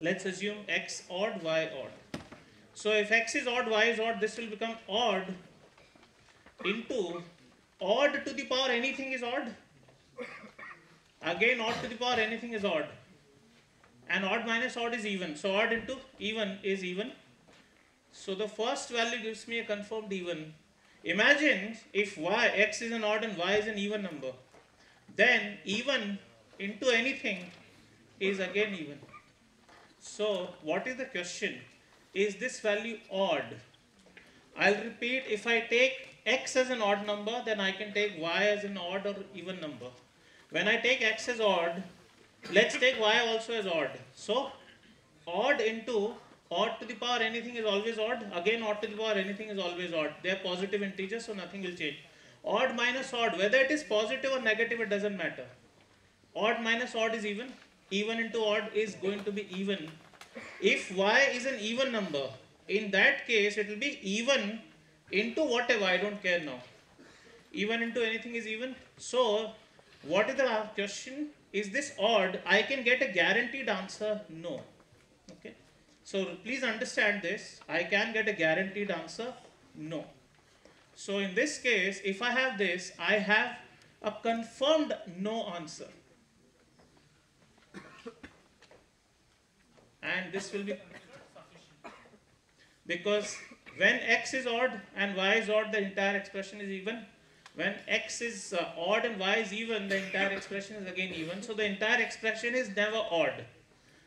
let's assume x odd, y odd. So if x is odd, y is odd, this will become odd into odd to the power anything is odd. Again, odd to the power anything is odd. And odd minus odd is even. So odd into even is even. So the first value gives me a confirmed even. Imagine if y, x is an odd and y is an even number. Then even into anything is again even. So what is the question? Is this value odd? I'll repeat if I take x as an odd number then I can take y as an odd or even number. When I take x as odd, let's take y also as odd. So odd into odd to the power anything is always odd. Again odd to the power anything is always odd. They are positive integers so nothing will change. Odd minus odd, whether it is positive or negative it doesn't matter. Odd minus odd is even. Even into odd is going to be even. If y is an even number, in that case it will be even into whatever, I don't care now. Even into anything is even. So what is the question? Is this odd? I can get a guaranteed answer, no. Okay. So please understand this. I can get a guaranteed answer, no. So in this case, if I have this, I have a confirmed no answer. And this will be sufficient. because when x is odd and y is odd, the entire expression is even. When x is uh, odd and y is even, the entire expression is again even. So the entire expression is never odd.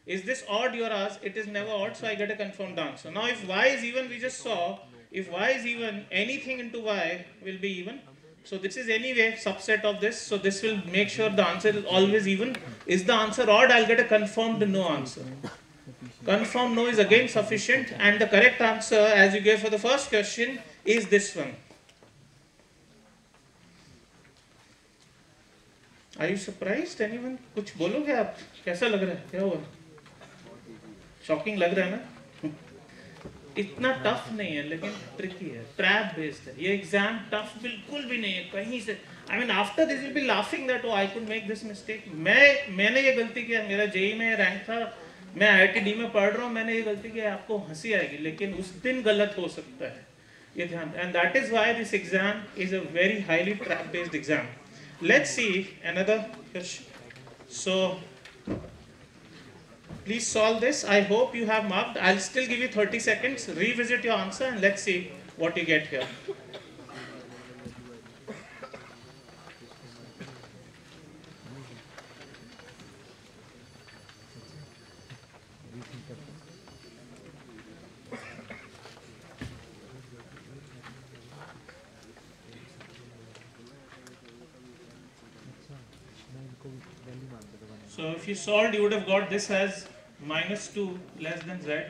Is this odd you are asked? It is never odd, so I get a confirmed answer. Now if y is even, we just saw, if y is even, anything into y will be even. So this is anyway subset of this. So this will make sure the answer is always even. Is the answer odd? I'll get a confirmed no answer. Confirmed no is again sufficient, and the correct answer, as you gave for the first question, is this one. Are you surprised? Anyone? कुछ बोलोगे आप कैसा लग रहा है क्या हुआ shocking लग रहा है ना इतना टफ नहीं है, लेकिन ट्रिकी है ट्रैप बेस्ड है ये एग्ज़ाम टफ बिल्कुल भी नहीं है, कहीं से I mean after this will be laughing that oh I could make this mistake मैं, मैंने ये गलती किया, मेरा जेई में रैंक था मैं आईआईटी में पढ़ रहा हूँ मैंने ये गलती की आपको हँसी आएगी लेकिन उस दिन गलत हो सकता है ये ध्यान and that is why this exam is a very highly trap based exam see another question. So please solve this. I hope you have marked. I'll still give you 30 seconds. Revisit your answer and let's see what you get here. So if you solved, you would have got this as minus 2 less than z,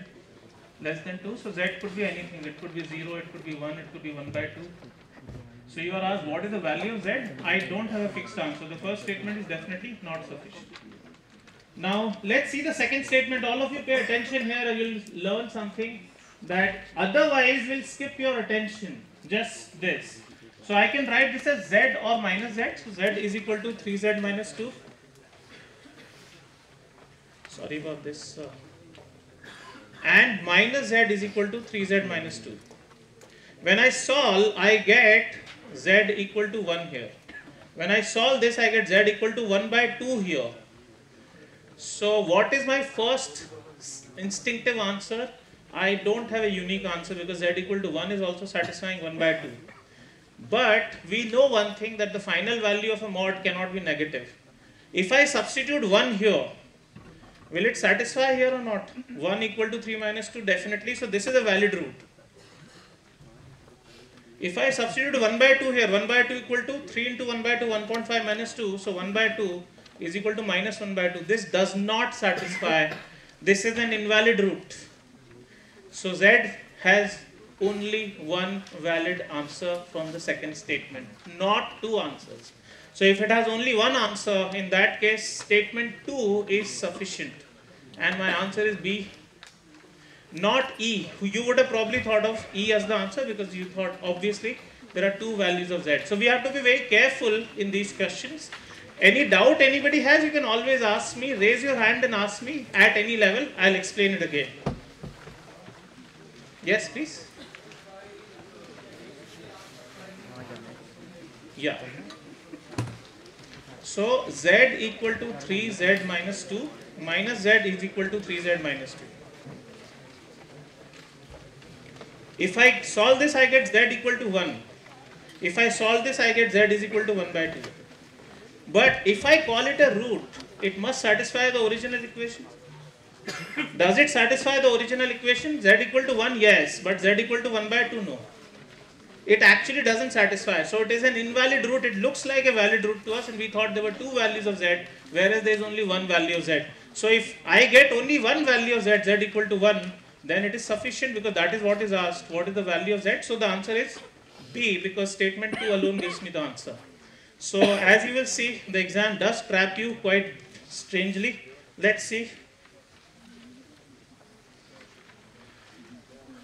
less than 2. So z could be anything. It could be 0, it could be 1, it could be 1 by 2. So you are asked what is the value of z? I don't have a fixed answer. The first statement is definitely not sufficient. Now let's see the second statement. All of you pay attention here. You'll learn something that otherwise will skip your attention. Just this. So I can write this as z or minus z. So z is equal to 3z minus 2 sorry about this and minus z is equal to 3z minus 2 when I solve I get z equal to 1 here. When I solve this I get z equal to 1 by 2 here. So what is my first instinctive answer? I don't have a unique answer because z equal to 1 is also satisfying 1 by 2 but we know one thing that the final value of a mod cannot be negative if I substitute 1 here Will it satisfy here or not? 1 equal to 3 minus 2 definitely. So this is a valid root. If I substitute 1 by 2 here, 1 by 2 equal to 3 into 1 by 2, 1.5 minus 2. So 1 by 2 is equal to minus 1 by 2. This does not satisfy. This is an invalid root. So Z has only one valid answer from the second statement, not two answers. So if it has only one answer, in that case statement 2 is sufficient. And my answer is B, not E. You would have probably thought of E as the answer because you thought obviously there are two values of Z. So we have to be very careful in these questions. Any doubt anybody has, you can always ask me, raise your hand and ask me at any level. I'll explain it again. Yes, please. Yeah. So z equal to 3z minus 2 minus z is equal to 3z minus 2. If I solve this, I get z equal to 1. If I solve this, I get z is equal to 1 by 2. But if I call it a root, it must satisfy the original equation. Does it satisfy the original equation? z equal to 1, yes, but z equal to 1 by 2, no. It actually doesn't satisfy. So it is an invalid root. It looks like a valid root to us and we thought there were two values of z, whereas there is only one value of z. So if I get only one value of z, z equal to 1, then it is sufficient because that is what is asked. What is the value of z? So the answer is B because statement 2 alone gives me the answer. So as you will see, the exam does trap you quite strangely. Let's see.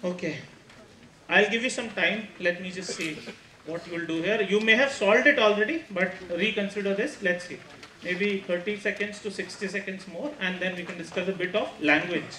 Okay. I'll give you some time. Let me just see what you will do here. You may have solved it already, but reconsider this. Let's see. Maybe 30 seconds to 60 seconds more, and then we can discuss a bit of language.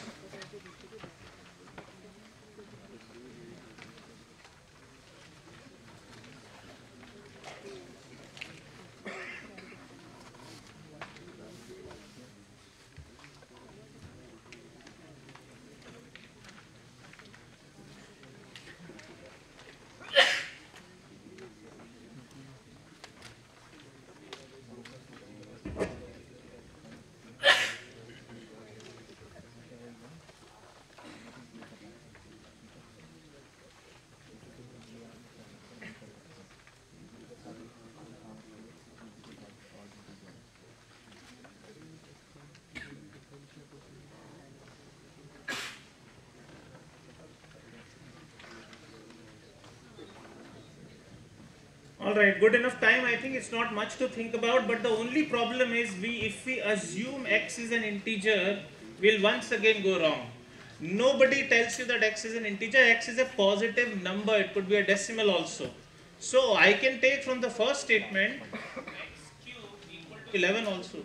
All right, good enough time. I think it's not much to think about, but the only problem is we, if we assume x is an integer, we'll once again go wrong. Nobody tells you that x is an integer. x is a positive number. It could be a decimal also. So I can take from the first statement x cube equal to 11 also,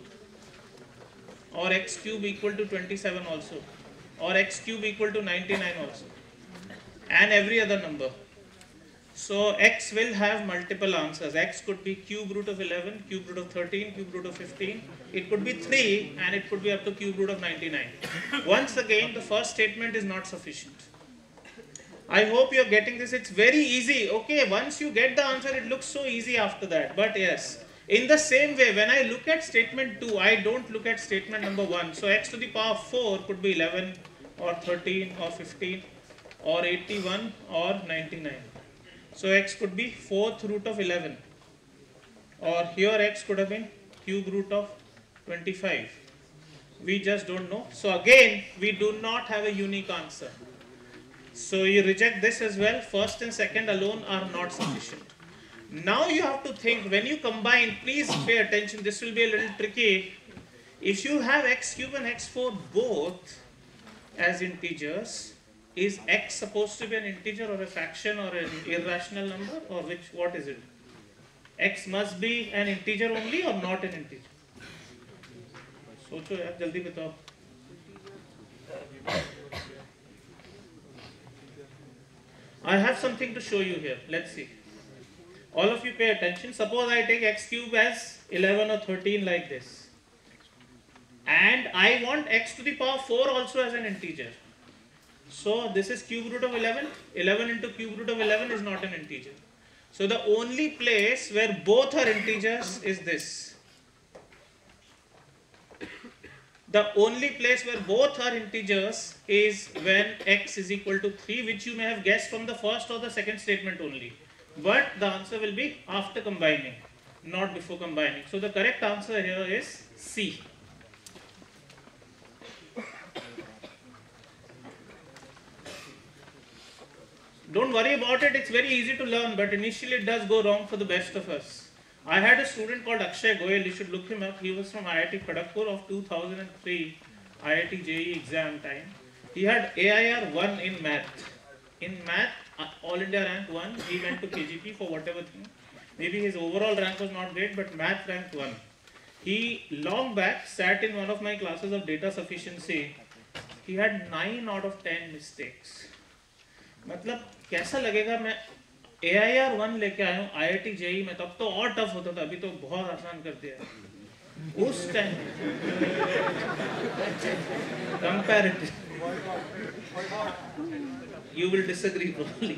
or x cube equal to 27 also, or x cube equal to 99 also, and every other number. So x will have multiple answers. x could be cube root of 11, cube root of 13, cube root of 15. It could be 3 and it could be up to cube root of 99. Once again, the first statement is not sufficient. I hope you are getting this. It's very easy. Okay, once you get the answer, it looks so easy after that. But yes, in the same way, when I look at statement 2, I don't look at statement number 1. So x to the power 4 could be 11 or 13 or 15 or 81 or 99. So x could be fourth root of 11 or here x could have been cube root of 25. We just don't know. So again, we do not have a unique answer. So you reject this as well. First and second alone are not sufficient. Now you have to think when you combine, please pay attention. This will be a little tricky. If you have x cube and x4 both as integers, is x supposed to be an integer or a fraction or an irrational number or which what is it x must be an integer only or not an integer सोचो यार जल्दी बताओ I have something to show you here. Let's see. All of you pay attention. Suppose I take x cube as 11 or 13 like this. And I want x to the power 4 also as an integer. So this is cube root of 11. 11 into cube root of 11 is not an integer. So the only place where both are integers is this. The only place where both are integers is when x is equal to 3 which you may have guessed from the first or the second statement only. But the answer will be after combining, not before combining. So the correct answer here is C. Don't worry about it, it's very easy to learn, but initially it does go wrong for the best of us. I had a student called Akshay Goyal, you should look him up. He was from IIT Kharagpur of 2003 IIT JEE exam time. He had AIR 1 in math. In math, uh, All India rank 1, he went to KGP for whatever thing. Maybe his overall rank was not great, but math rank 1. he long back sat in one of my classes of data sufficiency. He had 9 out of 10 mistakes. मतलब कैसा लगेगा, मैं ए I R one लेके आया हूँ आई I T JEE में, तब तो और टफ होता था, अभी तो बहुत आसान कर दिया उस time comparative you will disagree probably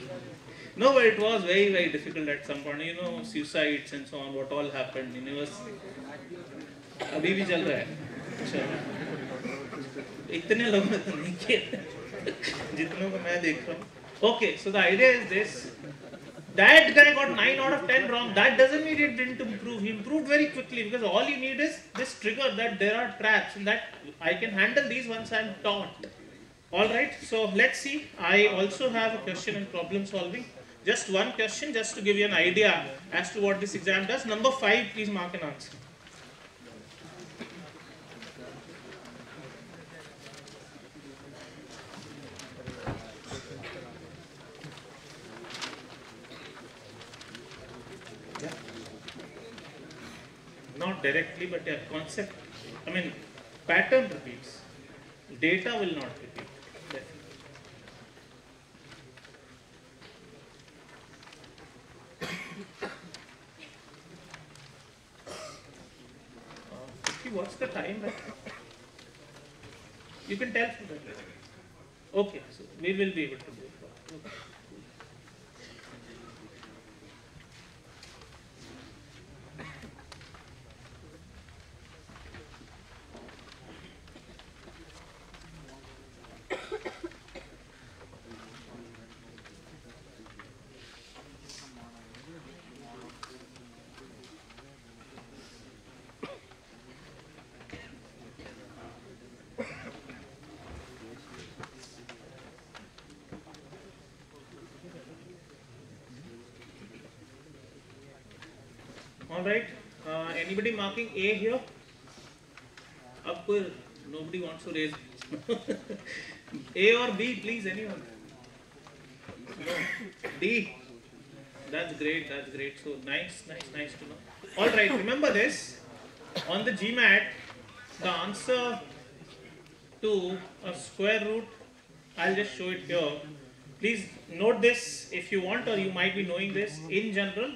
no, but it was very very difficult at some point, you know, suicides and so on, what all happened university अभी भी चल रहा है। अच्छा। इतने लोगों तो नहीं किया। जितनों को मैं देख रहा हूँ। Okay, so the idea is this. That guy got 9 out of 10 wrong. That doesn't mean it didn't improve. He improved very quickly because all you need is this trigger that there are traps and that I can handle these once I'm taught. Alright, so let's see. I also have a question in problem solving. Just one question just to give you an idea as to what this exam does. Number 5, please mark an answer. Directly, but a concept, I mean, pattern repeats. Data will not repeat. What's the time? You can tell from that. Okay, so we will be able to do it. Okay. All right. Uh, anybody marking A here? Up nobody wants to raise. A or B, please, anyone? No. D. That's great. That's great. So nice, nice, nice to know. All right. Remember this. On the GMAT, the answer to a square root. I'll just show it here. Please note this if you want, or you might be knowing this. In general,